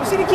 おしりき。